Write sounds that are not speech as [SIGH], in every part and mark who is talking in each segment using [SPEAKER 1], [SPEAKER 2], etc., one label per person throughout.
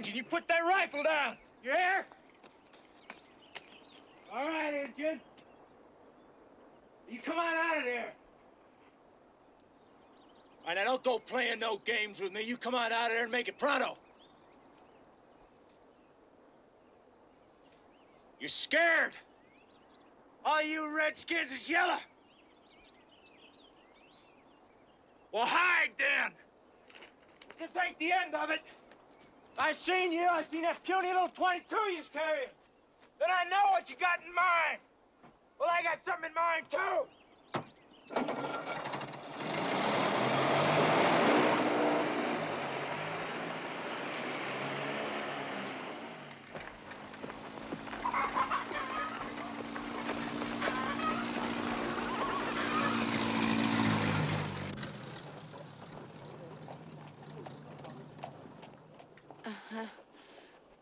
[SPEAKER 1] engine, you put that rifle down. You hear? All right, engine. You come on out of there. All right, now don't go playing no games with me. You come on out of there and make it pronto. You're scared. All you redskins is yellow. Well, hide then. This ain't the end of it. I seen you. I seen that puny little 22 you's carrying. Then I know what you got in mind. Well, I got something in mind, too.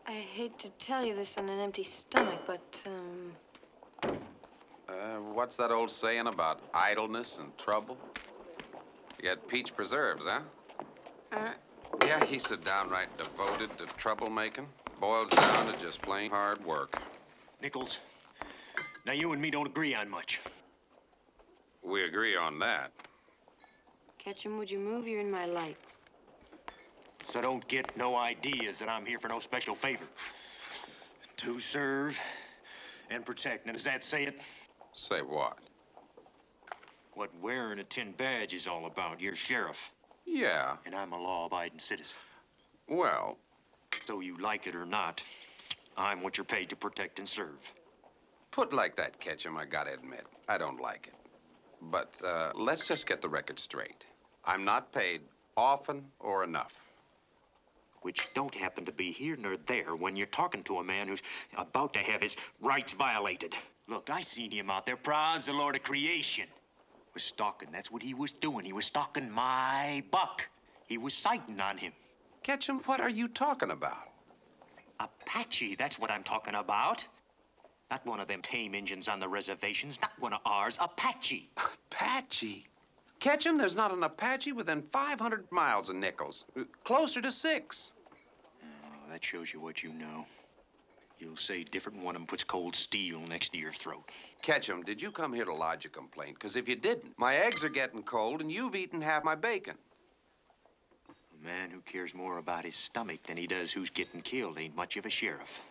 [SPEAKER 2] I hate to tell you this on an empty stomach, but, um,
[SPEAKER 3] Uh, what's that old saying about idleness and trouble? You got peach preserves, huh?
[SPEAKER 2] uh,
[SPEAKER 3] Yeah, he's a downright devoted to troublemaking. Boils down to just plain hard work.
[SPEAKER 1] Nichols, now you and me don't agree on much.
[SPEAKER 3] We agree on that.
[SPEAKER 2] Ketchum, would you move? You're in my light.
[SPEAKER 1] So don't get no ideas that I'm here for no special favor. To serve and protect. Now, does that say it?
[SPEAKER 3] Say what?
[SPEAKER 1] What wearing a tin badge is all about. You're sheriff,
[SPEAKER 3] Yeah,
[SPEAKER 1] and I'm a law-abiding citizen.
[SPEAKER 3] well,
[SPEAKER 1] So you like it or not, I'm what you're paid to protect and serve.
[SPEAKER 3] put like that, Ketchum, I gotta admit. I don't like it. But uh, let's just get the record straight. I'm not paid often or enough.
[SPEAKER 1] Which don't happen to be here nor there when you're talking to a man who's about to have his rights violated. Look, I seen him out there, proud as the Lord of creation. Was stalking, that's what he was doing. He was stalking my buck. He was sighting on him.
[SPEAKER 3] Ketchum, what are you talking about?
[SPEAKER 1] Apache, that's what I'm talking about. Not one of them tame engines on the reservations, not one of ours. Apache.
[SPEAKER 3] Apache? Ketchum, there's not an Apache within 500 miles of Nichols. Uh, closer to six.
[SPEAKER 1] Oh, that shows you what you know. You'll say different one of them puts cold steel next to your throat.
[SPEAKER 3] Ketchum, did you come here to lodge a complaint? Because if you didn't, my eggs are getting cold and you've eaten half my bacon.
[SPEAKER 1] A man who cares more about his stomach than he does who's getting killed ain't much of a sheriff.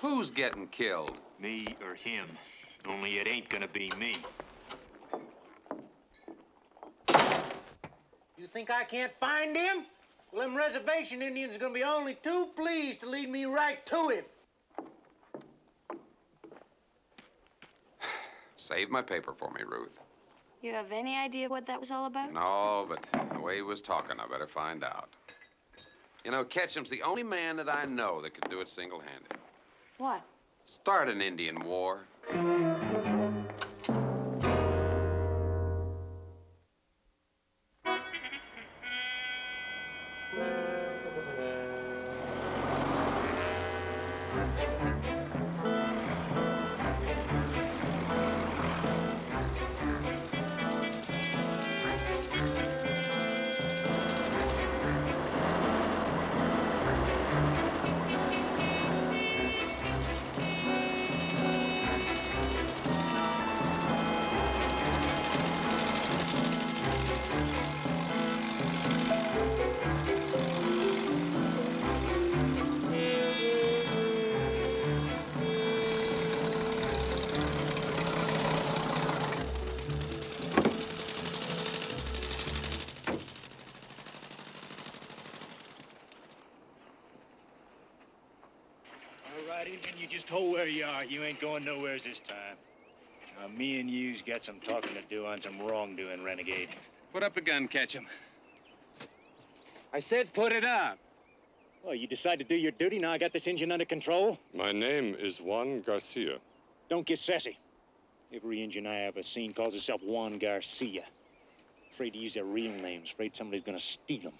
[SPEAKER 3] Who's getting killed?
[SPEAKER 1] Me or him. Only it ain't gonna be me. You think I can't find him? Well, them reservation Indians are gonna be only too pleased to lead me right to him. [SIGHS]
[SPEAKER 3] Save my paper for me, Ruth.
[SPEAKER 2] You have any idea what that was all about?
[SPEAKER 3] No, but the way he was talking, I better find out. You know, Ketchum's the only man that I know that could do it single handed.
[SPEAKER 2] What?
[SPEAKER 3] Start an Indian war.
[SPEAKER 1] Just hold where you are. You ain't going nowheres this time. Now, me and you's got some talking to do on some wrongdoing, renegade.
[SPEAKER 4] Put up a gun, Ketchum. I said put it up.
[SPEAKER 1] Well, you decide to do your duty. Now I got this engine under control.
[SPEAKER 5] My name is Juan Garcia.
[SPEAKER 1] Don't get sassy. Every engine I ever seen calls itself Juan Garcia. Afraid to use their real names. Afraid somebody's gonna steal them.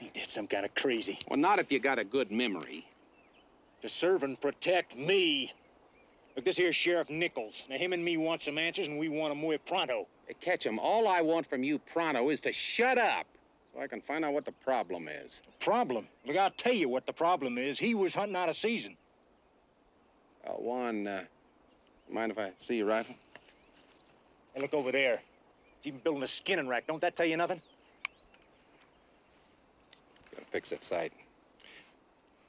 [SPEAKER 1] Ain't that some kind of crazy?
[SPEAKER 4] Well, not if you got a good memory.
[SPEAKER 1] To serve and protect me. Look, this here's Sheriff Nichols. Now, him and me want some answers, and we want 'em muy pronto.
[SPEAKER 4] Hey, Ketchum, all I want from you pronto is to shut up.
[SPEAKER 3] so I can find out what the problem is.
[SPEAKER 1] Problem? Look, I'll tell you what the problem is. He was hunting out of season.
[SPEAKER 3] Uh, Juan, uh, mind if I see your rifle?
[SPEAKER 1] Hey, look over there. It's even building a skinning rack. Don't that tell you nothing?
[SPEAKER 3] Gotta fix that sight.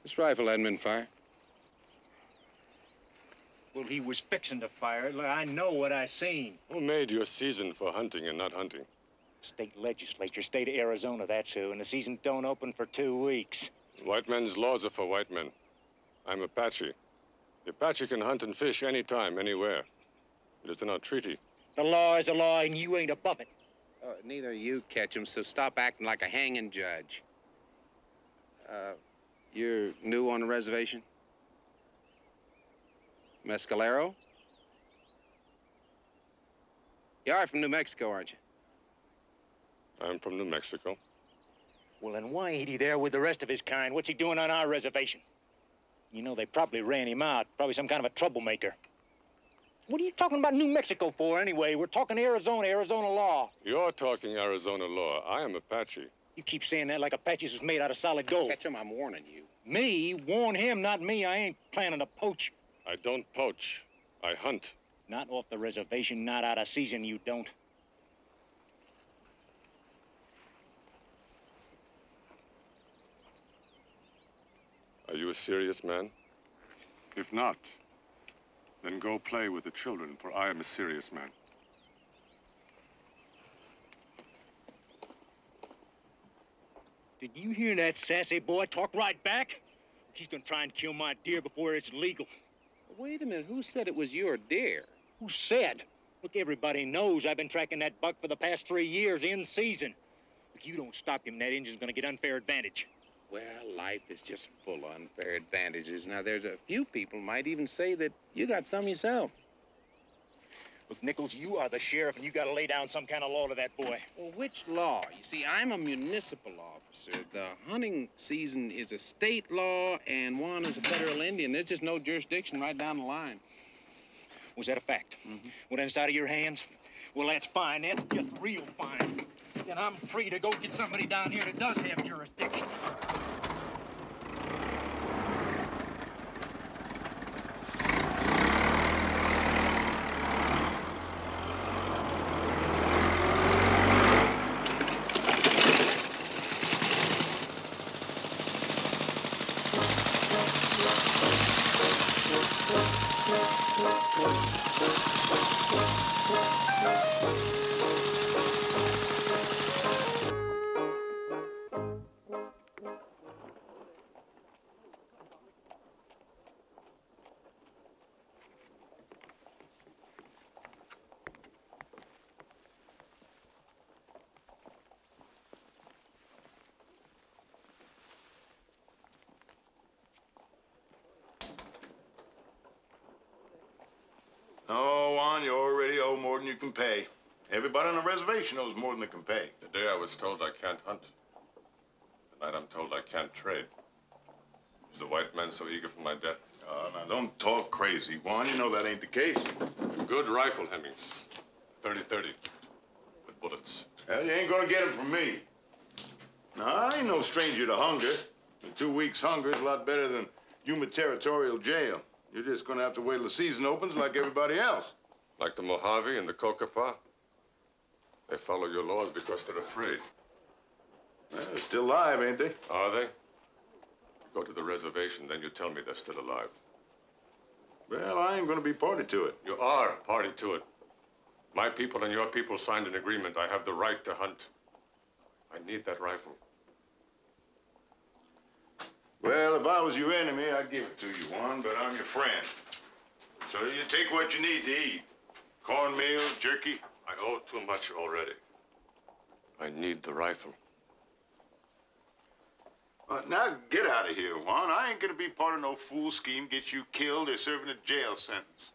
[SPEAKER 3] This rifle hadn't been fired.
[SPEAKER 1] Well, he was fixing to fire it. I know what I seen.
[SPEAKER 5] Who made your season for hunting and not hunting?
[SPEAKER 1] State legislature, state of Arizona, that's who. And the season don't open for two weeks.
[SPEAKER 5] White men's laws are for white men. I'm Apache. The Apache can hunt and fish anytime, anywhere. It is in our treaty.
[SPEAKER 1] The law is a law, and you ain't above it.
[SPEAKER 3] Uh, neither you Ketchum, so stop acting like a hanging judge. Uh, you're new on the reservation? Mescalero? You are from New Mexico, aren't you?
[SPEAKER 5] I'm from New Mexico.
[SPEAKER 1] Well, then why ain't he there with the rest of his kind? What's he doing on our reservation? You know, they probably ran him out. Probably some kind of a troublemaker. What are you talking about New Mexico for, anyway? We're talking Arizona, Arizona law.
[SPEAKER 5] You're talking Arizona law. I am Apache.
[SPEAKER 1] You keep saying that like Apaches was made out of solid gold.
[SPEAKER 3] Ketchum, I'm warning you.
[SPEAKER 1] Me? Warn him, not me. I ain't planning to poach.
[SPEAKER 5] I don't poach. I hunt.
[SPEAKER 1] Not off the reservation, not out of season, you don't.
[SPEAKER 5] Are you a serious man? If not, then go play with the children, for I am a serious man.
[SPEAKER 1] Did you hear that sassy boy talk right back? He's gonna try and kill my deer before it's legal.
[SPEAKER 3] Wait a minute, who said it was your deer?
[SPEAKER 1] Who said? Look, everybody knows I've been tracking that buck for the past three years in season. If you don't stop him, that engine's gonna get unfair advantage.
[SPEAKER 3] Well, life is just full of unfair advantages. Now, there's a few people might even say that you got some yourself.
[SPEAKER 1] Look, Nichols, you are the sheriff, and you gotta lay down some kind of law to that boy.
[SPEAKER 3] Well, which law? You see, I'm a municipal officer. The hunting season is a state law, and Juan is a federal Indian. There's just no jurisdiction right down the line.
[SPEAKER 1] Was that a fact? Mm-hmm. Well, then it's out of your hands? Well, that's fine. That's just real fine. Then I'm free to go get somebody down here that does have jurisdiction.
[SPEAKER 6] You can pay. Everybody on the reservation owes more than they can pay.
[SPEAKER 5] The day I was told I can't hunt. The night I'm told I can't trade. Is the white man so eager for my death?
[SPEAKER 6] Oh, now, don't talk crazy, Juan. You know that ain't the case.
[SPEAKER 5] A good rifle, Hemmings. 30-30. With bullets.
[SPEAKER 6] Hell, you ain't gonna get him from me. Now, I ain't no stranger to hunger. And two weeks' hunger is a lot better than Yuma Territorial Jail. You're just gonna have to wait till the season opens like everybody else.
[SPEAKER 5] Like the Mojave and the Cocopa. They follow your laws because they're afraid.
[SPEAKER 6] Well, they're still alive, ain't they?
[SPEAKER 5] Are they? You go to the reservation, then you tell me they're still alive.
[SPEAKER 6] Well, I ain't gonna be party to it.
[SPEAKER 5] You are party to it. My people and your people signed an agreement. I have the right to hunt. I need that rifle.
[SPEAKER 6] Well, if I was your enemy, I'd give it to you, Juan, but I'm your friend. So you take what you need to eat. Cornmeal, jerky.
[SPEAKER 5] I owe too much already. I need the rifle.
[SPEAKER 6] Uh, now get out of here, Juan. I ain't gonna be part of no fool scheme, get you killed or serving a jail sentence.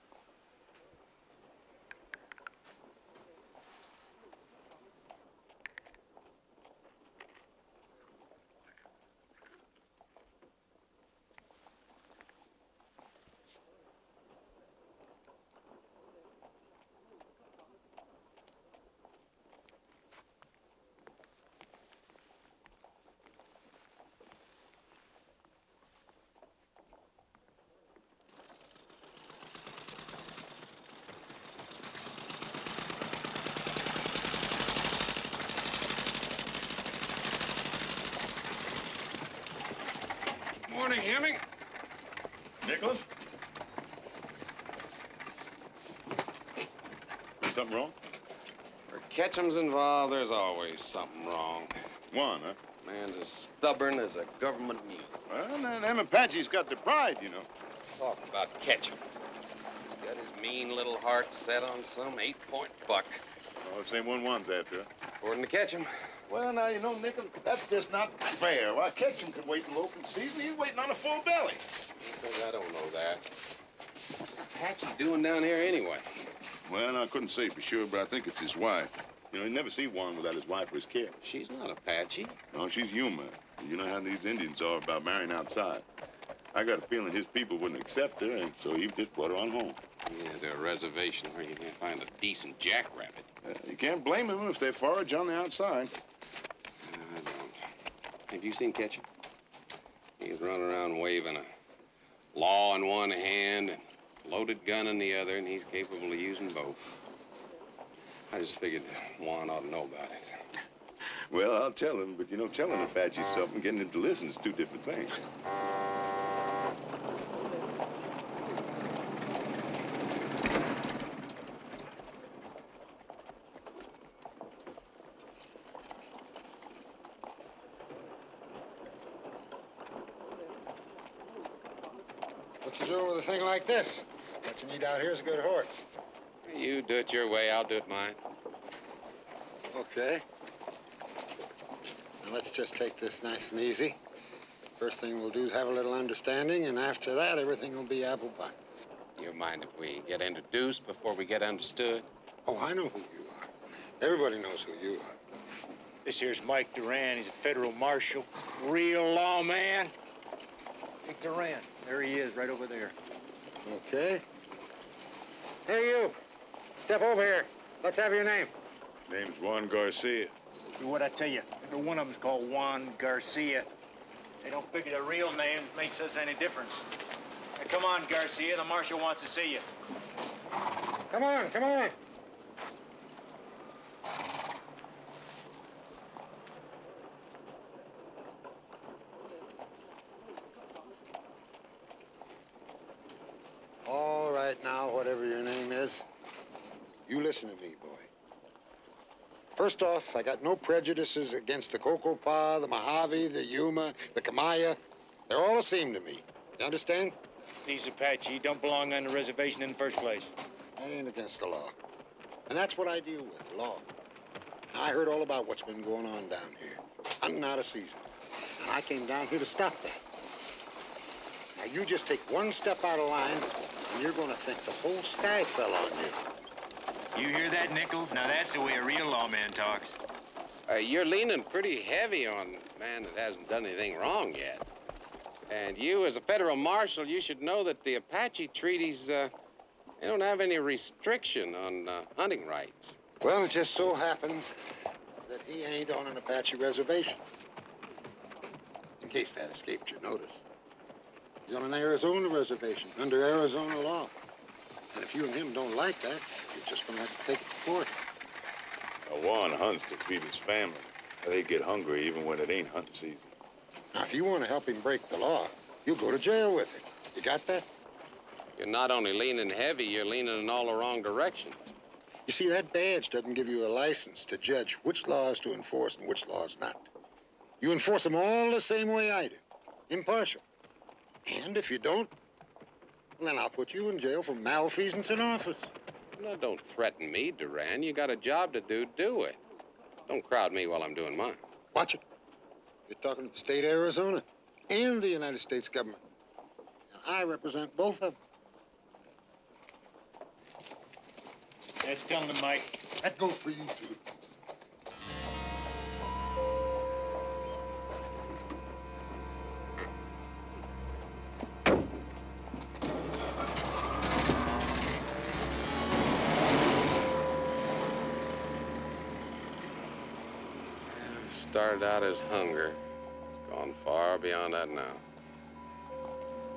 [SPEAKER 6] you hear me? Nicholas? Something wrong?
[SPEAKER 3] Where Ketchum's involved, there's always something wrong.
[SPEAKER 6] Juan, huh?
[SPEAKER 3] Man's as stubborn as a government mule.
[SPEAKER 6] Well, then, them Apaches got the pride, you know.
[SPEAKER 3] Talk about Ketchum. He got his mean little heart set on some eight-point buck.
[SPEAKER 6] Well, the same one Juan's after.
[SPEAKER 3] According to Ketchum.
[SPEAKER 6] Well, now, you know, Nickel, that's just not fair. Why, Ketchum can wait till open season. He's waiting on a full belly.
[SPEAKER 3] Because I don't know that. What's Apache doing down here anyway?
[SPEAKER 6] Well, I couldn't say for sure, but I think it's his wife. You know, he never see one without his wife or his kid.
[SPEAKER 3] She's not Apache.
[SPEAKER 6] No, she's Yuma. You know how these Indians are about marrying outside. I got a feeling his people wouldn't accept her, and so he just brought her on home.
[SPEAKER 3] Yeah, to a reservation where you can't find a decent jackrabbit.
[SPEAKER 6] Uh, you can't blame them if they forage on the outside.
[SPEAKER 3] I don't. Have you seen Ketchum? He's running around waving a law in one hand and loaded gun in the other, and he's capable of using both. I just figured Juan ought to know about it.
[SPEAKER 6] Well, I'll tell him, but you know, telling Apache something getting him to listen is two different things.
[SPEAKER 7] What you doing with a thing like this? What you need out here is a good horse.
[SPEAKER 3] You do it your way, I'll do it mine.
[SPEAKER 7] Okay. Now let's just take this nice and easy. First thing we'll do is have a little understanding, and after that, everything will be apple pie.
[SPEAKER 3] You mind if we get introduced before we get understood?
[SPEAKER 7] Oh, I know who you are. Everybody knows who you are.
[SPEAKER 1] This here's Mike Duran. He's a federal marshal, real lawman. Hey, Duran. There he is, right over there.
[SPEAKER 7] Okay. Hey, you. Step over here. Let's have your name.
[SPEAKER 6] Name's Juan Garcia.
[SPEAKER 1] Do what I tell you. Every one of them's called Juan Garcia. They don't figure the real name makes us any difference. Now, come on, Garcia. The marshal wants to see you.
[SPEAKER 7] Come on, come on. All right, now, whatever your name is, you listen to me, boy. First off, I got no prejudices against the Cocopa, the Mojave, the Yuma, the Kamaya. They're all the same to me. You understand?
[SPEAKER 1] These Apache don't belong on the reservation in the first place.
[SPEAKER 7] That ain't against the law. And that's what I deal with, the law. Now, I heard all about what's been going on down here. Hunting out of season. And I came down here to stop that. Now, you just take one step out of line, and you're gonna think the whole sky fell on you.
[SPEAKER 8] You hear that, Nichols? Now that's the way a real lawman talks.
[SPEAKER 3] Uh, you're leaning pretty heavy on a man that hasn't done anything wrong yet. And you, as a federal marshal, you should know that the Apache treaties, uh, they don't have any restriction on uh, hunting rights.
[SPEAKER 7] Well, it just so happens that he ain't on an Apache reservation. In case that escaped your notice. He's on an Arizona reservation under Arizona law. And if you and him don't like that, you're just gonna have to take it to court.
[SPEAKER 6] Now, Juan hunts to feed his family. They get hungry even when it ain't hunting season.
[SPEAKER 7] Now, if you want to help him break the law, you'll go to jail with him. You got that?
[SPEAKER 3] You're not only leaning heavy, you're leaning in all the wrong directions.
[SPEAKER 7] You see, that badge doesn't give you a license to judge which laws to enforce and which laws not. You enforce them all the same way I do, impartial. And if you don't, then I'll put you in jail for malfeasance in office.
[SPEAKER 3] Now, don't threaten me, Duran. You got a job to do, do it. Don't crowd me while I'm doing mine.
[SPEAKER 7] Watch it. You're talking to the state of Arizona and the United States government. And I represent both of them.
[SPEAKER 1] That's done them, Mike.
[SPEAKER 7] That goes for you, too.
[SPEAKER 3] Started out as hunger. It's gone far beyond that now.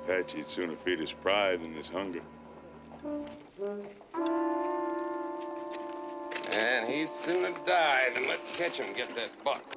[SPEAKER 6] Apache'd sooner feed his pride than his hunger.
[SPEAKER 3] And he'd sooner die than let Ketchum get that buck.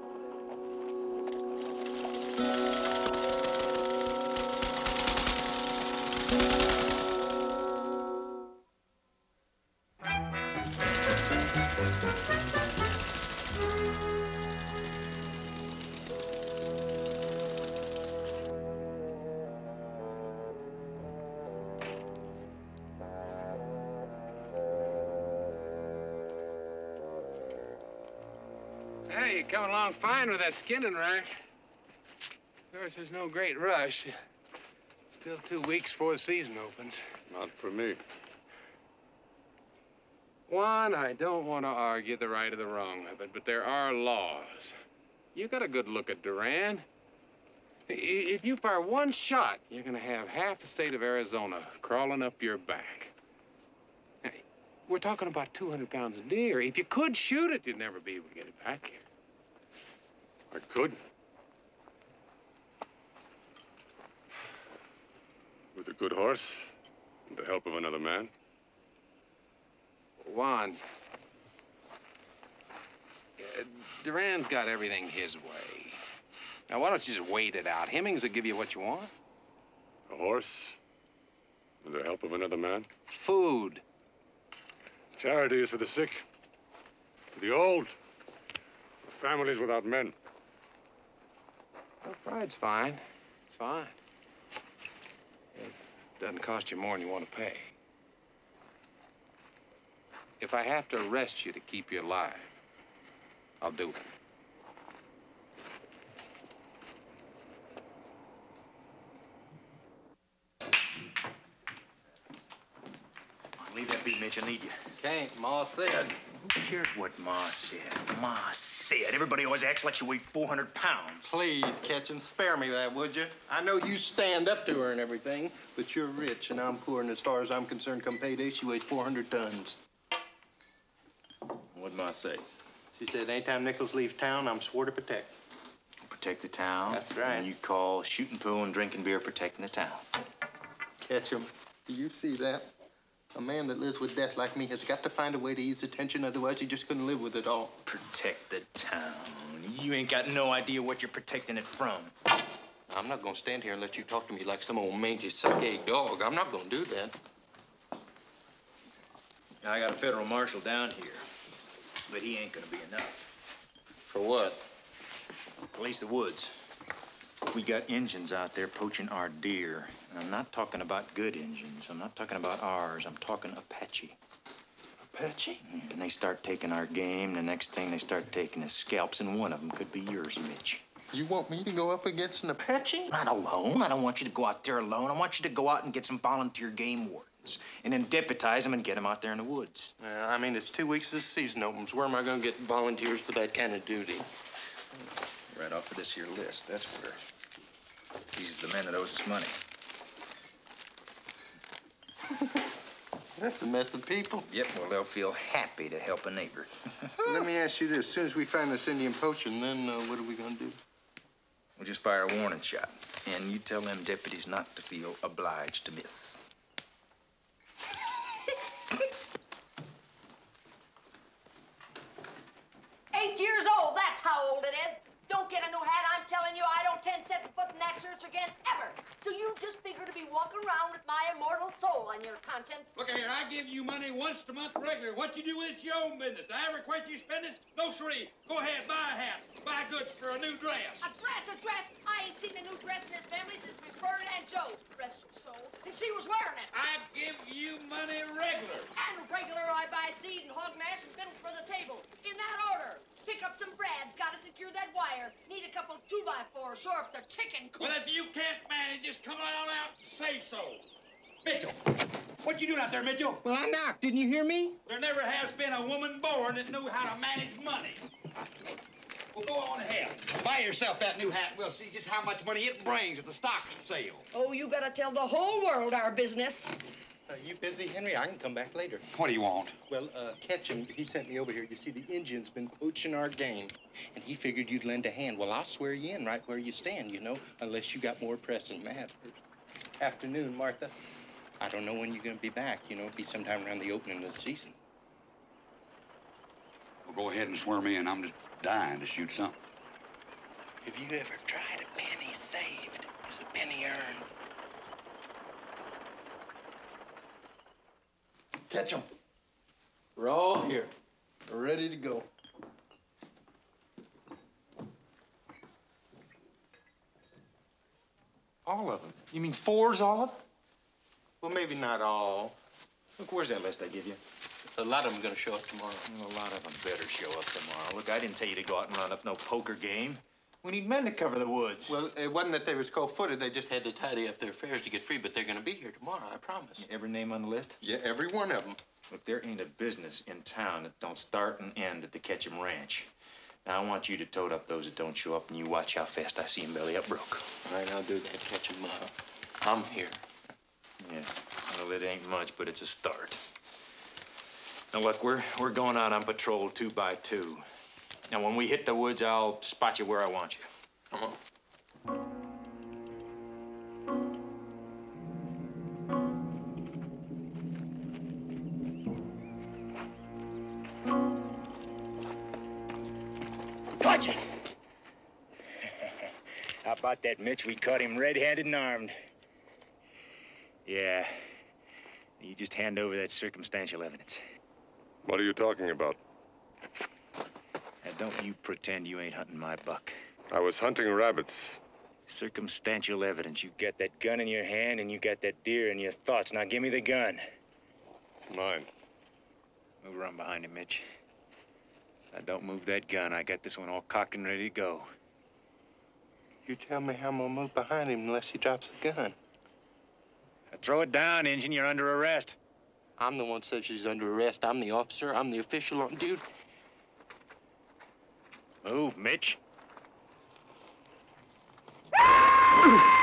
[SPEAKER 3] Fine with that skinning rack. Of course, there's no great rush. Still two weeks before the season opens.
[SPEAKER 5] Not for me.
[SPEAKER 3] Juan, I don't want to argue the right or the wrong of it, but there are laws. You got a good look at Duran. If you fire one shot, you're going to have half the state of Arizona crawling up your back. Hey, We're talking about 200 pounds of deer. If you could shoot it, you'd never be able to get it back here.
[SPEAKER 5] I could. With a good horse and the help of another man.
[SPEAKER 3] Juan, uh, Duran's got everything his way. Now, why don't you just wait it out? Hemmings will give you what you want.
[SPEAKER 5] A horse and the help of another man.
[SPEAKER 3] Food.
[SPEAKER 5] Charity is for the sick, for the old, for families without men.
[SPEAKER 3] Well, pride's fine. It's fine. It doesn't cost you more than you want to pay. If I have to arrest you to keep you alive, I'll do it.
[SPEAKER 1] Leave that be, Mitch. I need you.
[SPEAKER 9] Can't, Ma said.
[SPEAKER 1] Who cares what Ma said? Ma said. Everybody always acts like she weighed 400 pounds.
[SPEAKER 9] Please, Ketchum, spare me that, would you? I know you stand up to her and everything, but you're rich and I'm poor, and as far as I'm concerned, come payday, she weighs 400 tons.
[SPEAKER 1] What'd Ma say?
[SPEAKER 9] She said, anytime Nichols leaves town, I'm swore to protect.
[SPEAKER 1] Protect the town.
[SPEAKER 9] That's right.
[SPEAKER 1] And you call shooting pool and drinking beer protecting the town.
[SPEAKER 9] Ketchum, do you see that? A man that lives with death like me has got to find a way to ease the tension, otherwise he just couldn't live with it all.
[SPEAKER 1] Protect the town. You ain't got no idea what you're protecting it from.
[SPEAKER 9] I'm not gonna stand here and let you talk to me like some old mangy suck-egg dog. I'm not gonna do that.
[SPEAKER 1] I got a federal marshal down here, but he ain't gonna be enough.
[SPEAKER 9] For what?
[SPEAKER 1] Police the woods. We got engines out there poaching our deer. And I'm not talking about good engines. I'm not talking about ours. I'm talking Apache.
[SPEAKER 9] Apache?
[SPEAKER 1] And they start taking our game. The next thing they start taking is scalps, and one of them could be yours, Mitch.
[SPEAKER 9] You want me to go up against an Apache?
[SPEAKER 1] Not alone. I don't want you to go out there alone. I want you to go out and get some volunteer game wardens, and then deputize them and get them out there in the woods.
[SPEAKER 9] Uh, I mean, it's two weeks of this season opens. Where am I going to get volunteers for that kind of duty?
[SPEAKER 1] Right off of this here list. That's where. He's the man that owes us money. [LAUGHS]
[SPEAKER 9] That's a mess of people.
[SPEAKER 1] Yep. Well, they'll feel happy to help a neighbor. [LAUGHS]
[SPEAKER 9] Let me ask you this. As soon as we find this Indian poacher, then uh, what are we going to do?
[SPEAKER 1] We'll just fire a warning shot, and you tell them deputies not to feel obliged to miss. [LAUGHS]
[SPEAKER 10] Eight years old, that's how old it is. Don't get a new hat, I'm telling you, I don't intend setting foot in that church again, ever. So you just figure to be walking around with my immortal soul on your conscience.
[SPEAKER 11] Look here, I give you money once a month regular. What you do is your own business. I ever quit you spending? No, siree. Go ahead, buy a hat. Buy goods for a new dress.
[SPEAKER 10] A dress, a dress. I ain't seen a new dress in this family since we buried Aunt Joe, rest her soul. And she was wearing it.
[SPEAKER 11] I give you money regular.
[SPEAKER 10] And regular, I buy seed and hog mash and victuals for the table. In that order. Pick up some brads, gotta secure that wire. Need a couple two by fours, shore up the chicken coop.
[SPEAKER 11] Well, if you can't manage, just come on out and say so. Mitchell, what you doing out there, Mitchell?
[SPEAKER 9] Well, I knocked. Didn't you hear me?
[SPEAKER 11] There never has been a woman born that knew how to manage money. Well, go on ahead. Buy yourself that new hat. We'll see just how much money it brings at the stock sale.
[SPEAKER 10] Oh, you gotta tell the whole world our business.
[SPEAKER 9] Uh, you busy, Henry? I can come back later.
[SPEAKER 11] What do you want?
[SPEAKER 9] Well, uh, Ketchum, he sent me over here. You see, the Indian's been poaching our game, and he figured you'd lend a hand. Well, I'll swear you in right where you stand, you know, unless you got more pressing matters. Afternoon, Martha. I don't know when you're going to be back. You know, it'll be sometime around the opening of the season.
[SPEAKER 12] Well, go ahead and swear me in. I'm just dying to shoot something.
[SPEAKER 9] Have you ever tried a penny saved is a penny earned? Ketchum. We're all here. We're ready to go.
[SPEAKER 1] All of them. You mean fours, all of them?
[SPEAKER 9] Well, maybe not all.
[SPEAKER 1] Look, where's that list I give you?
[SPEAKER 9] A lot of them gonna show up tomorrow.
[SPEAKER 1] Well, a lot of them better show up tomorrow. Look, I didn't tell you to go out and run up no poker game. We need men to cover the woods.
[SPEAKER 9] Well, it wasn't that they was cold-footed. They just had to tidy up their affairs to get free, but they're gonna be here tomorrow, I promise.
[SPEAKER 1] Every name on the list?
[SPEAKER 9] Yeah, every one of them.
[SPEAKER 1] Look, there ain't a business in town that don't start and end at the Ketchum Ranch. Now, I want you to tote up those that don't show up, and you watch how fast I see 'em belly up broke.
[SPEAKER 9] All right, I'll do that. Catch 'em up. I'm here.
[SPEAKER 1] Yeah, well, it ain't much, but it's a start. Now, look, we're, we're going out on patrol two by two. Now, when we hit the woods, I'll spot you where I want you.
[SPEAKER 9] Come on.
[SPEAKER 1] Gotcha! [LAUGHS] How about that, Mitch? We caught him red-handed and armed. Yeah. You just hand over that circumstantial evidence.
[SPEAKER 5] What are you talking about?
[SPEAKER 1] Now, don't you pretend you ain't hunting my buck.
[SPEAKER 5] I was hunting rabbits.
[SPEAKER 1] Circumstantial evidence. You got that gun in your hand and you got that deer in your thoughts. Now give me the gun.
[SPEAKER 5] It's mine.
[SPEAKER 1] Move around behind him, Mitch. Now don't move that gun. I got this one all cocked and ready to go.
[SPEAKER 9] You tell me how I'm gonna move behind him unless he drops the gun.
[SPEAKER 1] Now throw it down, Injun. You're under arrest.
[SPEAKER 9] I'm the one says she's under arrest. I'm the officer. I'm the official on dude.
[SPEAKER 1] Move, Mitch. [LAUGHS]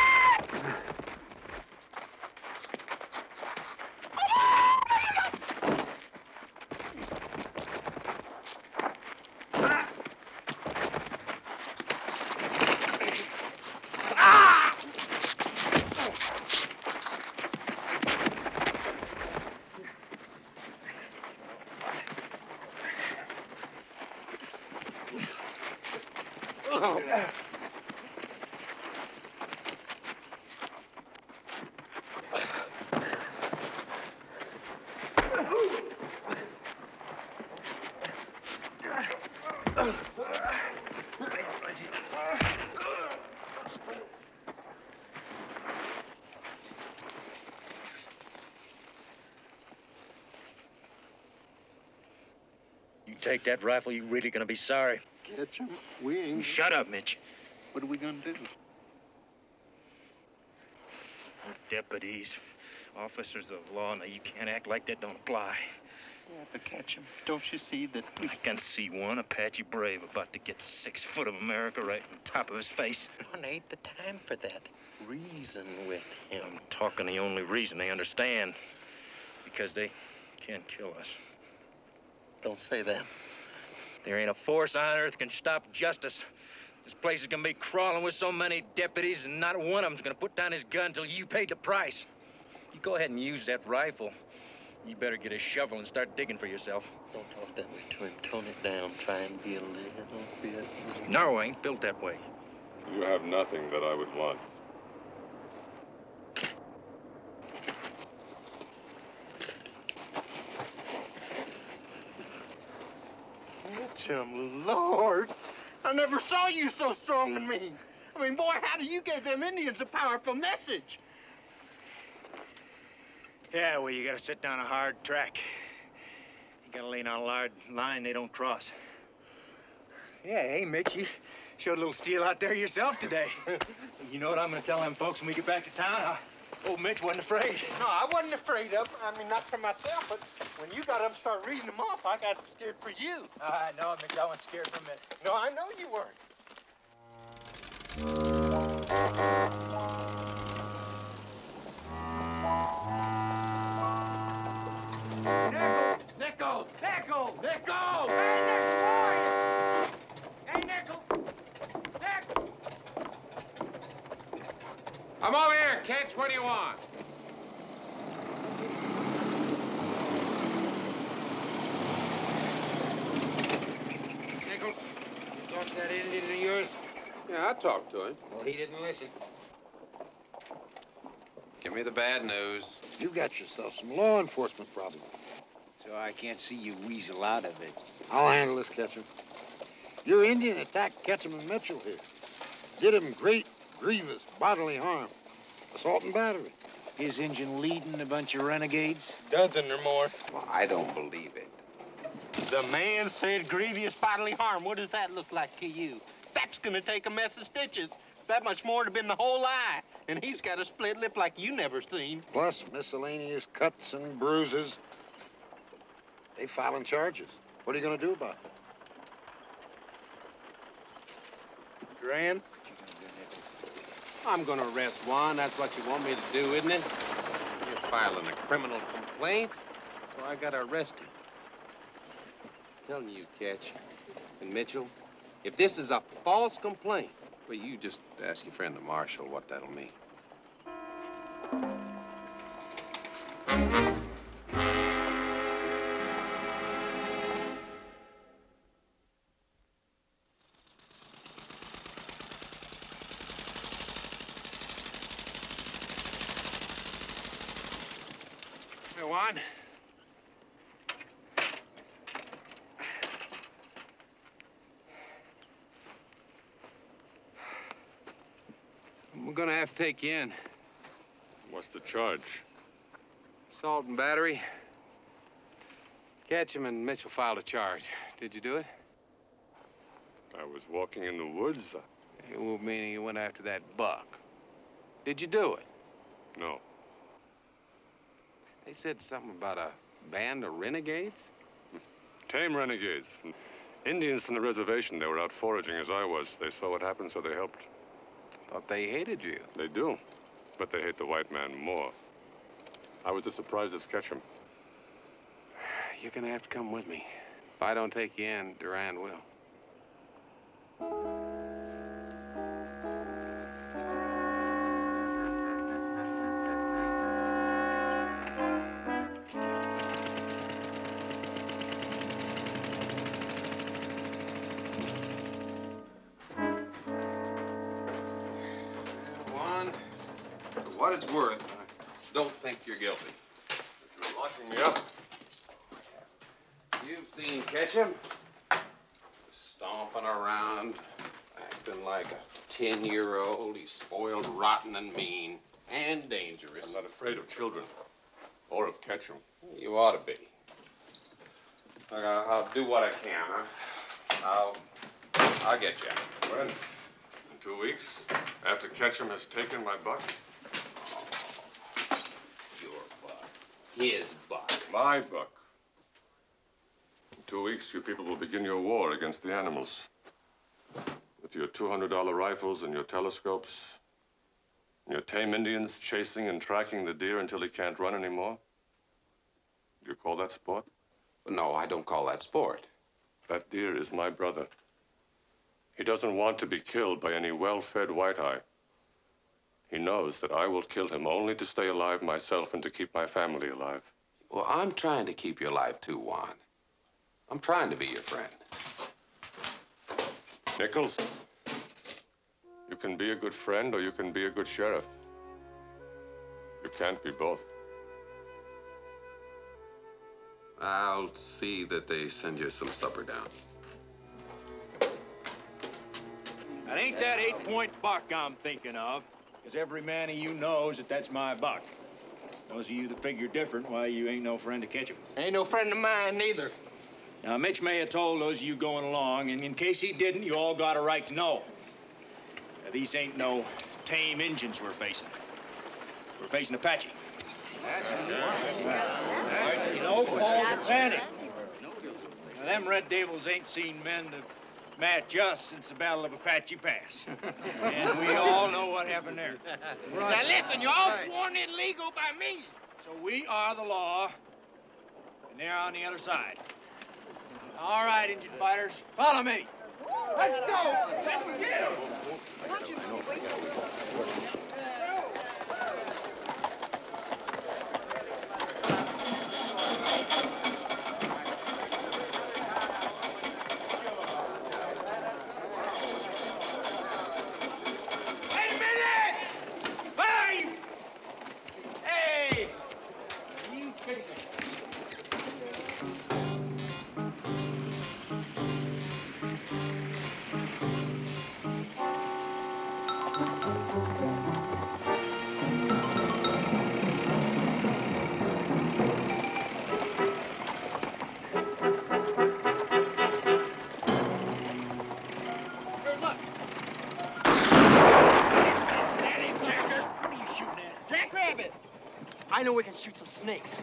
[SPEAKER 1] take that rifle, you're really gonna be sorry.
[SPEAKER 7] Ketchum. We ain't.
[SPEAKER 1] Shut up, Mitch.
[SPEAKER 7] What are we gonna do?
[SPEAKER 1] Deputies, officers of law, now you can't act like that don't apply.
[SPEAKER 9] Yeah, but Ketchum. Don't you see that we
[SPEAKER 1] I can see one Apache brave about to get six foot of America right on top of his face.
[SPEAKER 9] One ain't the time for that. Reason with him.
[SPEAKER 1] I'm talking the only reason they understand. Because they can't kill us.
[SPEAKER 9] Don't say that.
[SPEAKER 1] There ain't a force on earth can stop justice. This place is gonna be crawling with so many deputies, and not one of them's gonna put down his gun until you paid the price. You go ahead and use that rifle. You better get a shovel and start digging for yourself.
[SPEAKER 9] Don't talk that way to him. Tone it down. Try and be a little bit.
[SPEAKER 1] Norway ain't built that way.
[SPEAKER 5] You have nothing that I would want.
[SPEAKER 9] Catch him, Lord. I never saw you so strong and mean. I mean, boy, how do you give them Indians a powerful message?
[SPEAKER 1] Yeah, well, you gotta set down a hard track. You gotta lay on a large line they don't cross. Yeah, hey, Mitch, you showed a little steel out there yourself today. [LAUGHS] you know what I'm gonna tell them folks when we get back to town? Huh? Old Mitch wasn't afraid.
[SPEAKER 9] No, I wasn't afraid of 'em. I mean, not for myself, but when you got up and started reading them off, I got scared for you.
[SPEAKER 1] I know, Mitch, I wasn't scared for a minute.
[SPEAKER 9] No, I know you weren't.
[SPEAKER 11] Nickel! Nickel! Nickel! Hey, Nickel, boy! Hey, Nickel! Nickel!
[SPEAKER 3] I'm over here, Ketch. What do you want?
[SPEAKER 11] Nichols, you talk to that Indian of yours?
[SPEAKER 13] Yeah, I talked to him.
[SPEAKER 11] Well, he didn't listen.
[SPEAKER 13] Give me the bad news.
[SPEAKER 7] You got yourself some law enforcement problem.
[SPEAKER 11] So I can't see you weasel out of it.
[SPEAKER 7] I'll handle this, Ketchum. Your Indian attacked Ketchum and Mitchell here. Did him great, grievous bodily harm. Assault and battery.
[SPEAKER 1] His engine leading a bunch of renegades?
[SPEAKER 9] Dozen or more.
[SPEAKER 3] Well, I don't believe it.
[SPEAKER 9] The man said grievous bodily harm. What does that look like to you? That's gonna take a mess of stitches. That much more to been the whole eye. And he's got a split lip like you never seen.
[SPEAKER 7] Plus miscellaneous cuts and bruises. They filing charges. What are you gonna do about it?
[SPEAKER 9] Duran?
[SPEAKER 3] I'm gonna arrest Juan. That's what you want me to do, isn't it? You're filing a criminal complaint, so I gotta arrest him. telling you, Ketch, and Mitchell, if this is a false complaint, well, you just ask your friend the marshal what that'll mean. To take you in.
[SPEAKER 5] What's the charge?
[SPEAKER 3] Assault and battery. Ketchum and Mitchell filed a charge. Did you do it?
[SPEAKER 5] I was walking in the woods.
[SPEAKER 3] Well, meaning you went after that buck. Did you do it?
[SPEAKER 5] No.
[SPEAKER 3] They said something about a band of renegades?
[SPEAKER 5] Tame renegades. Indians from the reservation. They were out foraging as I was. They saw what happened, so they helped.
[SPEAKER 3] Thought they hated you.
[SPEAKER 5] They do. But they hate the white man more. I was as surprised as Ketchum.
[SPEAKER 3] You're gonna have to come with me. If I don't take you in, Duran will. What it's worth, I don't think you're guilty.
[SPEAKER 5] You're locking me up.
[SPEAKER 3] You've seen Ketchum stomping around, acting like a 10 year old. He's spoiled, rotten, and mean, and dangerous.
[SPEAKER 5] I'm not afraid of children. Or of Ketchum.
[SPEAKER 3] You ought to be. Look, I'll, I'll do what I can. Huh? I'll, I'll get you.
[SPEAKER 5] When? In two weeks? After Ketchum has taken my buck?
[SPEAKER 3] Your buck. His buck.
[SPEAKER 5] My buck. In two weeks, you people will begin your war against the animals. With your $200 rifles and your telescopes. And your tame Indians chasing and tracking the deer until he can't run anymore. Do you call that sport?
[SPEAKER 3] No, I don't call that sport.
[SPEAKER 5] That deer is my brother. He doesn't want to be killed by any well-fed white eye. He knows that I will kill him only to stay alive myself and to keep my family alive.
[SPEAKER 3] Well, I'm trying to keep you alive too, Juan. I'm trying to be your friend.
[SPEAKER 5] Nichols, you can be a good friend or you can be a good sheriff. You can't be both.
[SPEAKER 3] I'll see that they send you some supper down.
[SPEAKER 1] That ain't that eight-point buck I'm thinking of, because every man of you knows that that's my buck. Those of you that figure different, why, you ain't no friend to catch Ketchum.
[SPEAKER 9] Ain't no friend of mine neither.
[SPEAKER 1] Now, Mitch may have told those of you going along, and in case he didn't, you all got a right to know. Now, these ain't no tame Injuns we're facing. We're facing Apache. There's no call to panic. Now, them Red Devils ain't seen men to match us since the Battle of Apache Pass. [LAUGHS] and we all know what happened there.
[SPEAKER 9] Now listen, you're all sworn in legal by me.
[SPEAKER 1] So we are the law, and they're on the other side. All right, Indian fighters, follow me.
[SPEAKER 9] Let's go. Let's get 'em.
[SPEAKER 1] We can shoot some snakes.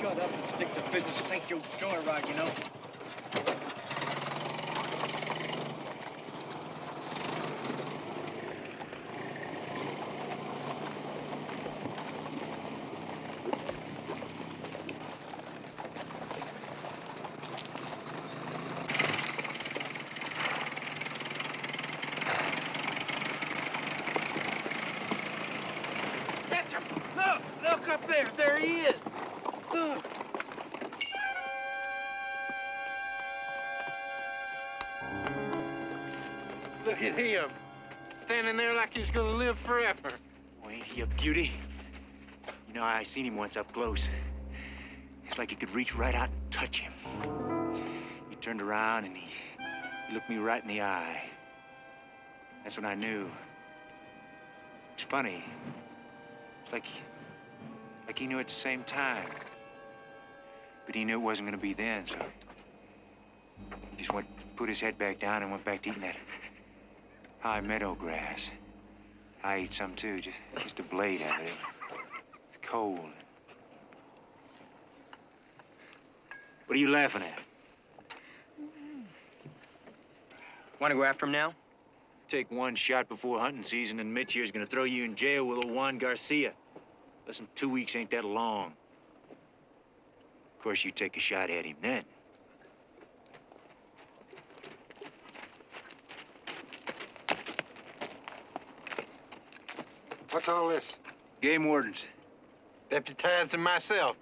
[SPEAKER 1] Shut up and stick to business. This ain't your joyride, you know.
[SPEAKER 9] At him! Standing there like he's gonna live forever.
[SPEAKER 1] Well, ain't he a beauty? You know, I seen him once up close. It's like you could reach right out and touch him. He turned around and he, he looked me right in the eye. That's when I knew. It's funny. It's like, like he knew at the same time. But he knew it wasn't gonna be then, so he just went, put his head back down and went back to eating that high meadow grass. I ate some too, just, just a blade of it. It's cold. What are you laughing at?
[SPEAKER 14] Want to go after him now?
[SPEAKER 1] Take one shot before hunting season, and Mitch here's gonna throw you in jail with old Juan Garcia. Listen, two weeks ain't that long. Of course, you take a shot at him then.
[SPEAKER 7] What's all this?
[SPEAKER 1] Game wardens.
[SPEAKER 9] Deputized and myself.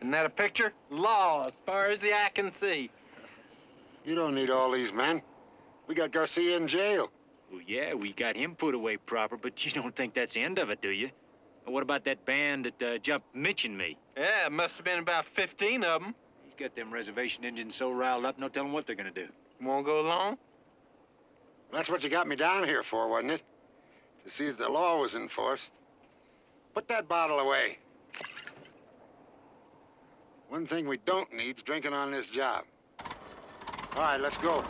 [SPEAKER 9] Isn't that a picture? Law, as far as the eye can see.
[SPEAKER 7] You don't need all these men. We got Garcia in jail.
[SPEAKER 1] Well, yeah, we got him put away proper, but you don't think that's the end of it, do you? What about that band that uh, jumped Mitch and me?
[SPEAKER 9] Yeah, it must have been about 15 of them.
[SPEAKER 1] He's got them reservation Indians so riled up, no telling what they're gonna do.
[SPEAKER 9] Won't go along?
[SPEAKER 7] That's what you got me down here for, wasn't it? To see that the law was enforced. Put that bottle away. One thing we don't need's drinking on this job. All right, let's go.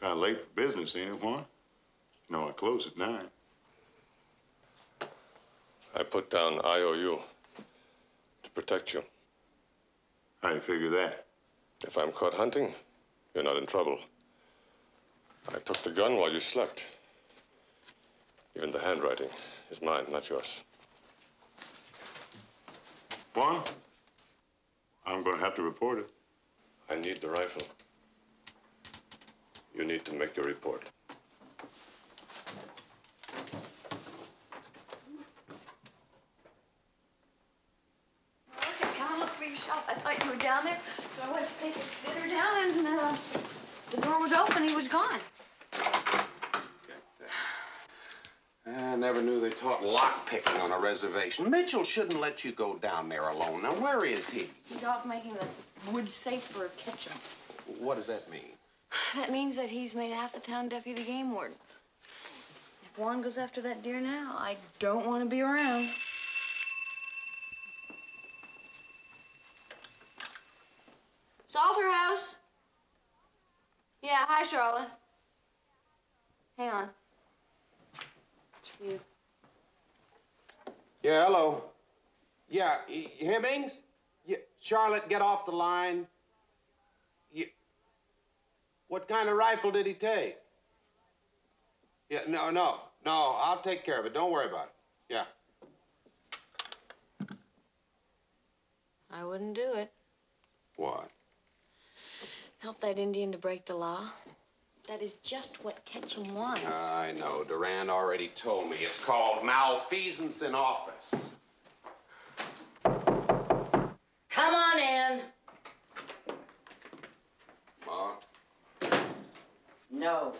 [SPEAKER 6] Kind of late for business, ain't it, Juan? No, I close at nine.
[SPEAKER 5] I put down IOU to protect you.
[SPEAKER 6] How you figure that?
[SPEAKER 5] If I'm caught hunting, you're not in trouble. I took the gun while you slept. Even the handwriting is mine, not yours.
[SPEAKER 6] Juan, I'm gonna have to report it.
[SPEAKER 5] I need the rifle. You need to make your report.
[SPEAKER 2] Okay, come look for yourself. I thought you were down there, so I went to take his dinner down, and uh, the door was open. He was gone.
[SPEAKER 3] I never knew they taught lockpicking on a reservation. Mitchell shouldn't let you go down there alone. Now, where is he?
[SPEAKER 2] He's off making the wood safe for a kitchen.
[SPEAKER 3] What does that mean?
[SPEAKER 2] That means that he's made half the town deputy game warden. If Juan goes after that deer now, I don't want to be around. Salter House? Yeah, hi, Charlotte. Hang on. It's for you.
[SPEAKER 3] Yeah, hello. Yeah, Hemmings? Yeah, Charlotte, get off the line. Yeah. What kind of rifle did he take? Yeah, no, no, no, I'll take care of it. Don't worry about it. Yeah.
[SPEAKER 2] I wouldn't do it.
[SPEAKER 3] What?
[SPEAKER 2] Help that Indian to break the law. That is just what Ketchum wants.
[SPEAKER 3] I know. Durand already told me. It's called malfeasance in office.
[SPEAKER 15] Come on in.
[SPEAKER 3] Ma,
[SPEAKER 15] No.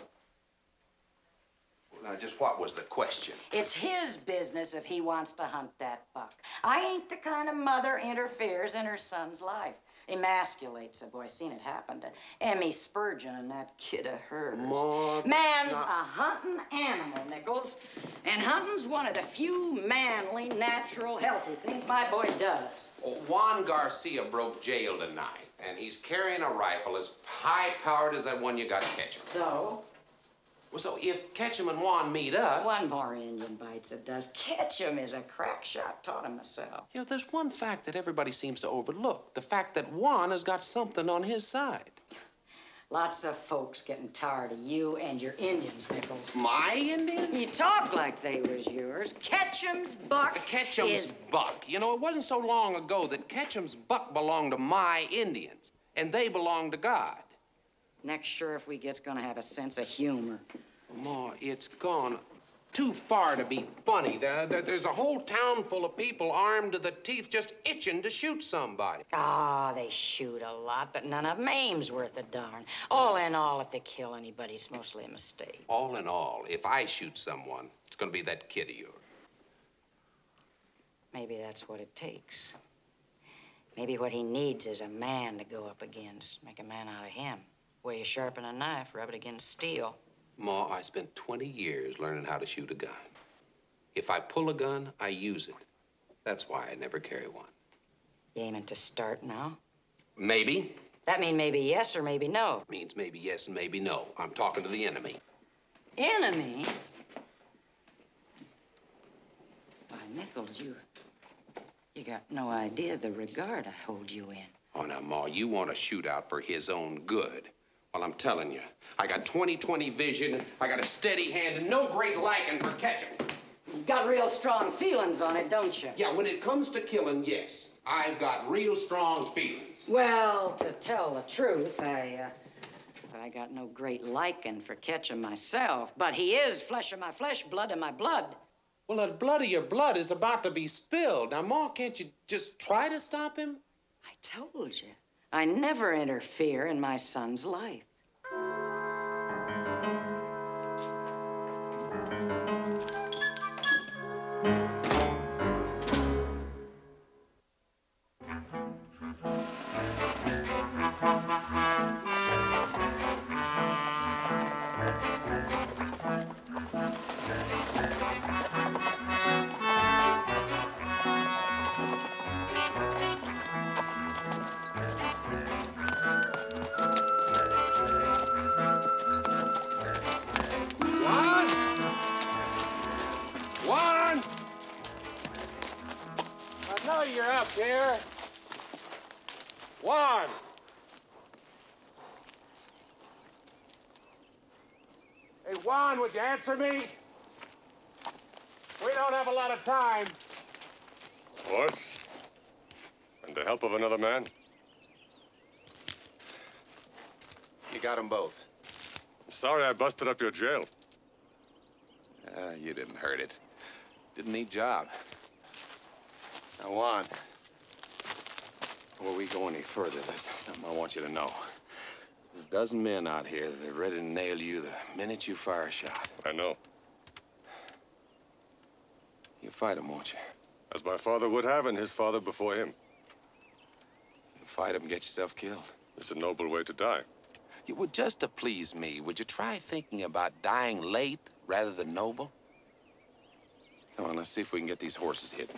[SPEAKER 3] now just what was the question?
[SPEAKER 15] It's his business if he wants to hunt that buck. I ain't the kind of mother interferes in her son's life. Emasculates a boy. Seen it happen to Emmy Spurgeon and that kid of hers.
[SPEAKER 3] Ma,
[SPEAKER 15] Man's
[SPEAKER 3] now-
[SPEAKER 15] a hunting animal, Nichols. And hunting's one of the few manly, natural, healthy things my boy does.
[SPEAKER 3] Juan Garcia broke jail tonight, and he's carrying a rifle as high-powered as that one you got Ketchum.
[SPEAKER 15] So?
[SPEAKER 3] Well, so if Ketchum and Juan meet up...
[SPEAKER 15] One more Indian bites it does. Ketchum is a crack shot. Taught him myself.
[SPEAKER 3] You know, there's one fact that everybody seems to overlook. The fact that Juan has got something on his side.
[SPEAKER 15] Lots of folks getting tired of you and your Indians, Nichols.
[SPEAKER 3] My Indians?
[SPEAKER 15] You talk like they was yours. Ketchum's buck uh,
[SPEAKER 3] Ketchum's
[SPEAKER 15] is...
[SPEAKER 3] buck. You know, it wasn't so long ago that Ketchum's buck belonged to my Indians, and they belonged to God.
[SPEAKER 15] Next sheriff we get's gonna have a sense of humor.
[SPEAKER 3] Ma, it's gone too far to be funny. There, there- there's a whole town full of people armed to the teeth just itching to shoot somebody.
[SPEAKER 15] Ah, they shoot a lot, but none of 'em aims worth a darn. All in all, if they kill anybody, it's mostly a mistake.
[SPEAKER 3] All in all, if I shoot someone, it's gonna be that kid of yours.
[SPEAKER 15] Maybe that's what it takes. Maybe what he needs is a man to go up against. Make a man out of him. Way you sharpen a knife, rub it against steel.
[SPEAKER 3] Ma, I spent 20 years learning how to shoot a gun. If I pull a gun, I use it. That's why I never carry one.
[SPEAKER 15] You aiming to start now?
[SPEAKER 3] Maybe.
[SPEAKER 15] That mean maybe yes or maybe no.
[SPEAKER 3] Means maybe yes and maybe no. I'm talking to the enemy.
[SPEAKER 15] Enemy? Why, Nichols, you. You got no idea the regard I hold you in.
[SPEAKER 3] Oh, now, Ma, you want a shootout for his own good. Well, I'm telling you, I got 20-20 vision, I got a steady hand, and no great liking for Ketchum.
[SPEAKER 15] You got real strong feelings on it, don't you?
[SPEAKER 3] Yeah, when it comes to killing, yes, I've got real strong feelings.
[SPEAKER 15] Well, to tell the truth, I, uh, I got no great liking for Ketchum myself, but he is flesh of my flesh, blood of my blood.
[SPEAKER 3] Well, that blood of your blood is about to be spilled. Now, Ma, can't you just try to stop him?
[SPEAKER 15] I told you. I never interfere in my son's life.
[SPEAKER 3] Answer me? We don't have a lot of time.
[SPEAKER 5] Of course. And the help of another man?
[SPEAKER 13] You got them both.
[SPEAKER 5] I'm sorry I busted up your jail.
[SPEAKER 13] Uh, you didn't hurt it. Didn't need job. Now, Juan, before we go any further, there's something I want you to know. Dozen men out here that are ready to nail you the minute you fire a shot.
[SPEAKER 5] I know.
[SPEAKER 13] You fight them, won't you?
[SPEAKER 5] As my father would have, and his father before him.
[SPEAKER 13] You fight them, get yourself killed.
[SPEAKER 5] It's a noble way to die.
[SPEAKER 3] You would just to please me, would you try thinking about dying late rather than noble? Come on, let's see if we can get these horses hidden.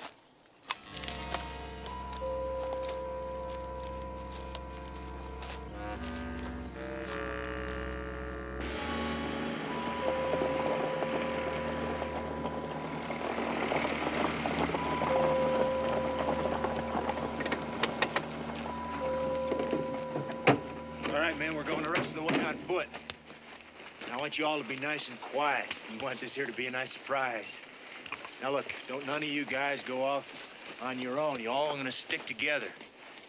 [SPEAKER 1] Want you all to be nice and quiet. We want this here to be a nice surprise. Now, look, don't none of you guys go off on your own. You all are gonna stick together.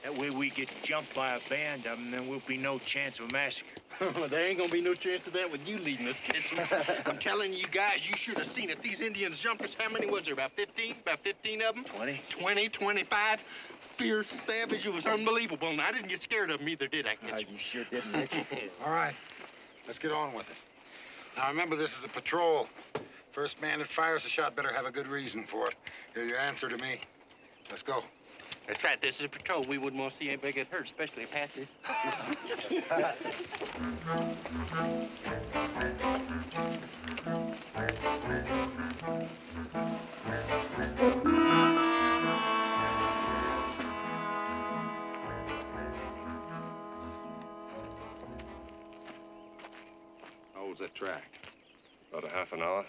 [SPEAKER 1] That way we get jumped by a band um, of them, then we'll be no chance of a massacre. [LAUGHS]
[SPEAKER 9] there ain't gonna be no chance of that with you leading us, Ketchum. [LAUGHS] I'm telling you guys, you should have seen it. These Indians jumped us. How many was there? About 15? About 15 of them?
[SPEAKER 1] 20.
[SPEAKER 9] 20, 25. Fierce, savage. It was unbelievable. And I didn't get scared of them either, did I, Ketchum?
[SPEAKER 1] Oh, you sure didn't, Richie. [LAUGHS]
[SPEAKER 7] All right, let's get on with it. Now remember, this is a patrol. First man that fires a shot better have a good reason for it. Here's your answer to me. Let's go.
[SPEAKER 9] That's right. This is a patrol. We wouldn't want to see anybody get hurt, especially a patsy. [LAUGHS]
[SPEAKER 3] That track?
[SPEAKER 5] About a half an hour.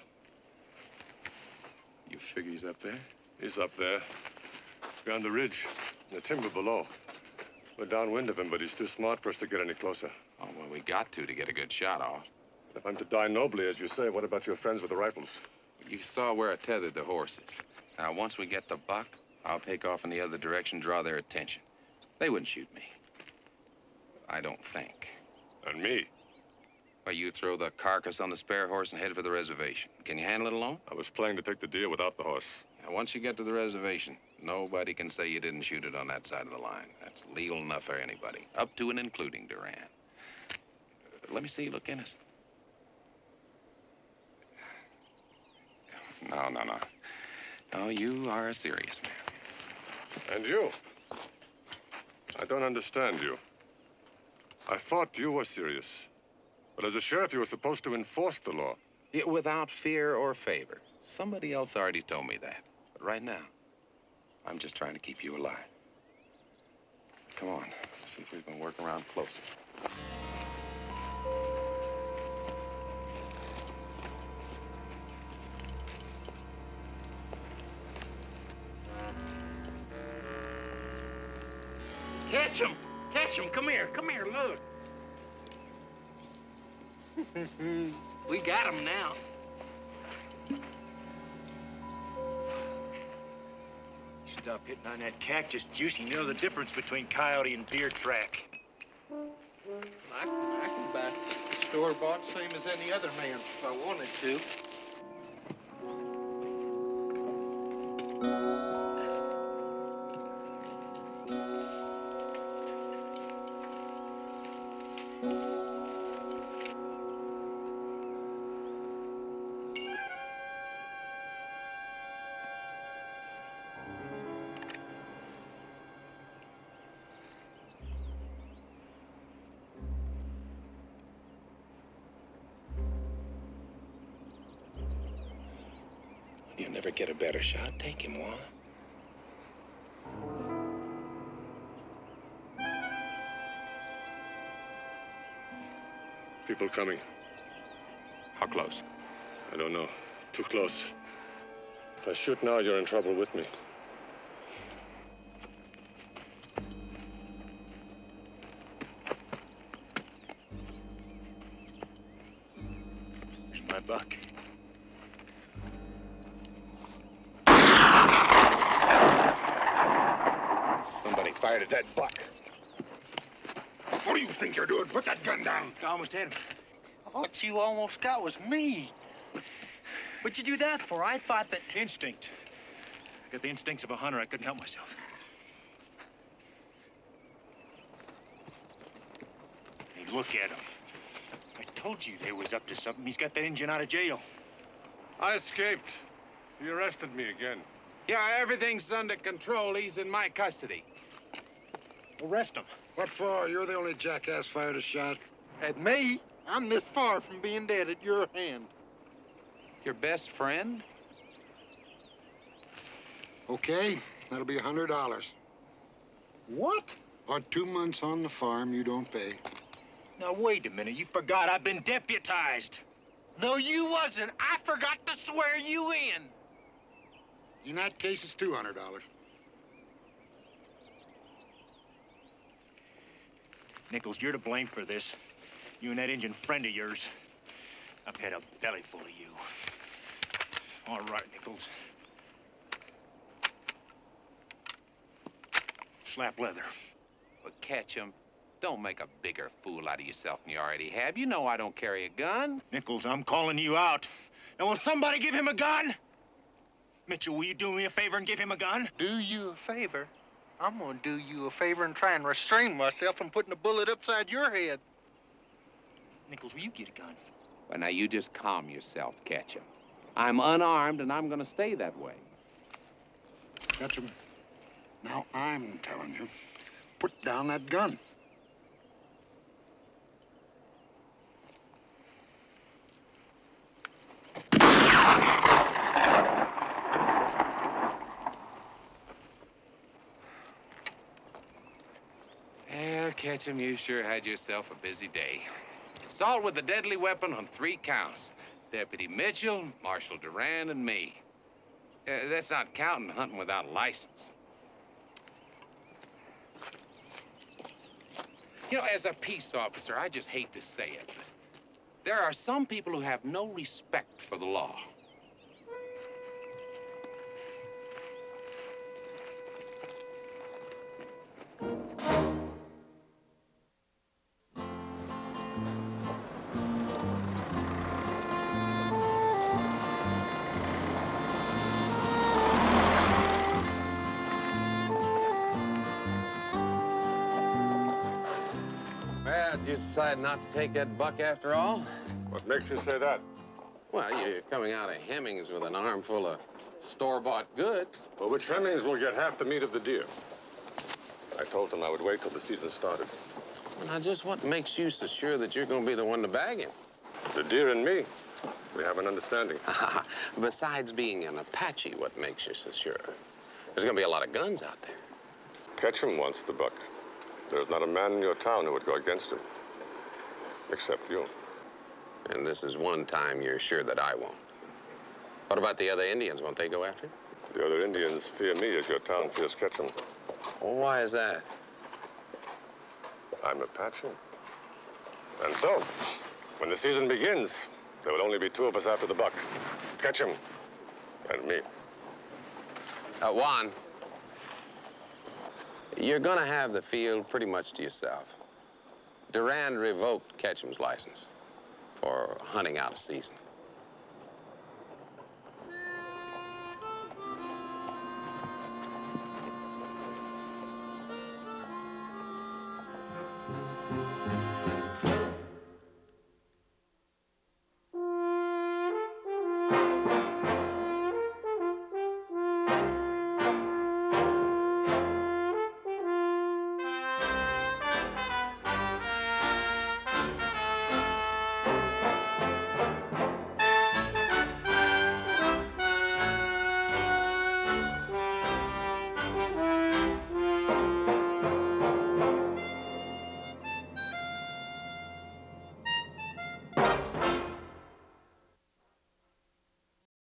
[SPEAKER 3] You figure he's up there?
[SPEAKER 5] He's up there. Beyond the ridge. in The timber below. We're downwind of him, but he's too smart for us to get any closer.
[SPEAKER 3] Oh, well, we got to to get a good shot off.
[SPEAKER 5] If I'm to die nobly, as you say, what about your friends with the rifles?
[SPEAKER 3] You saw where I tethered the horses. Now, once we get the buck, I'll take off in the other direction, draw their attention. They wouldn't shoot me. I don't think.
[SPEAKER 5] And me?
[SPEAKER 3] Well, you throw the carcass on the spare horse and head for the reservation. Can you handle it alone?
[SPEAKER 5] I was planning to take the deer without the horse.
[SPEAKER 3] Now, once you get to the reservation, nobody can say you didn't shoot it on that side of the line. That's legal enough for anybody, up to and including Durand. Uh, let me see you look innocent. No, no, no. No, you are a serious man.
[SPEAKER 5] And you? I don't understand you. I thought you were serious. But as a sheriff, you were supposed to enforce the law.
[SPEAKER 3] Yeah, without fear or favor. Somebody else already told me that. But right now, I'm just trying to keep you alive. Come on, see if we can work around closer.
[SPEAKER 9] Catch him! Catch him! Come here! Come here! Look! [LAUGHS] we got him now.
[SPEAKER 1] Stop hitting on that cactus juice. You know the difference between coyote and deer track.
[SPEAKER 9] I, I can buy store bought same as any other man if I wanted to.
[SPEAKER 7] Get a better shot. Take him, Juan.
[SPEAKER 5] People coming.
[SPEAKER 3] How close?
[SPEAKER 5] I don't know. Too close. If I shoot now, you're in trouble with me.
[SPEAKER 1] Here's my buck.
[SPEAKER 3] Somebody fired at that buck.
[SPEAKER 7] What do you think you're doing? Put that gun down.
[SPEAKER 1] I almost had him.
[SPEAKER 9] What you almost got was me.
[SPEAKER 16] What'd you do that for? I thought that.
[SPEAKER 1] Instinct. I got the instincts of a hunter. I couldn't help myself. Hey, look at him. I told you they was up to something. He's got that engine out of jail.
[SPEAKER 5] I escaped. He arrested me again.
[SPEAKER 3] Yeah, everything's under control. He's in my custody.
[SPEAKER 1] Arrest him.
[SPEAKER 7] What for? You're the only jackass fired a shot. At me? I'm this far from being dead at your hand.
[SPEAKER 3] Your best friend?
[SPEAKER 7] Okay, that'll be a hundred dollars.
[SPEAKER 16] What?
[SPEAKER 7] Or two months on the farm you don't pay.
[SPEAKER 1] Now, wait a minute. You forgot I've been deputized.
[SPEAKER 16] No, you wasn't. I forgot to swear you in.
[SPEAKER 7] In that case, it's $200.
[SPEAKER 1] Nichols, you're to blame for this. You and that Indian friend of yours. I've had a belly full of you. All right, Nichols. Slap leather.
[SPEAKER 3] But catch him. Don't make a bigger fool out of yourself than you already have. You know I don't carry a gun.
[SPEAKER 1] Nichols, I'm calling you out. Now, will somebody give him a gun? Mitchell, will you do me a favor and give him a gun?
[SPEAKER 9] Do you a favor? I'm gonna do you a favor and try and restrain myself from putting a bullet upside your head.
[SPEAKER 1] Nichols, will you get a gun?
[SPEAKER 3] Well, now you just calm yourself, Ketchum. I'm unarmed and I'm gonna stay that way.
[SPEAKER 7] Ketchum, now I'm telling you, put down that gun.
[SPEAKER 3] Well, Ketchum, you sure had yourself a busy day. Assault with a deadly weapon on three counts. Deputy Mitchell, Marshal Durand, and me. Uh, that's not counting hunting without a license. You know, as a peace officer, I just hate to say it, but there are some people who have no respect for the law. Decide not to take that buck after all?
[SPEAKER 5] What makes you say that?
[SPEAKER 3] Well, you're coming out of Hemmings with an armful of store-bought goods.
[SPEAKER 5] Well, which Hemmings will get half the meat of the deer. I told him I would wait till the season started.
[SPEAKER 3] Well, now, just what makes you so sure that you're going to be the one to bag him?
[SPEAKER 5] The deer and me, we have an understanding. [LAUGHS]
[SPEAKER 3] Besides being an Apache, what makes you so sure? There's going to be a lot of guns out there.
[SPEAKER 5] Ketchum wants the buck. There's not a man in your town who would go against him. Except you.
[SPEAKER 3] And this is one time you're sure that I won't. What about the other Indians? Won't they go after you?
[SPEAKER 5] The other Indians fear me as your town fears Ketchum.
[SPEAKER 3] Well, why is that?
[SPEAKER 5] I'm Apache. And so, when the season begins, there will only be two of us after the buck. Ketchum and me.
[SPEAKER 3] Uh, Juan, you're going to have the field pretty much to yourself. Durand revoked Ketchum's license for hunting out of season.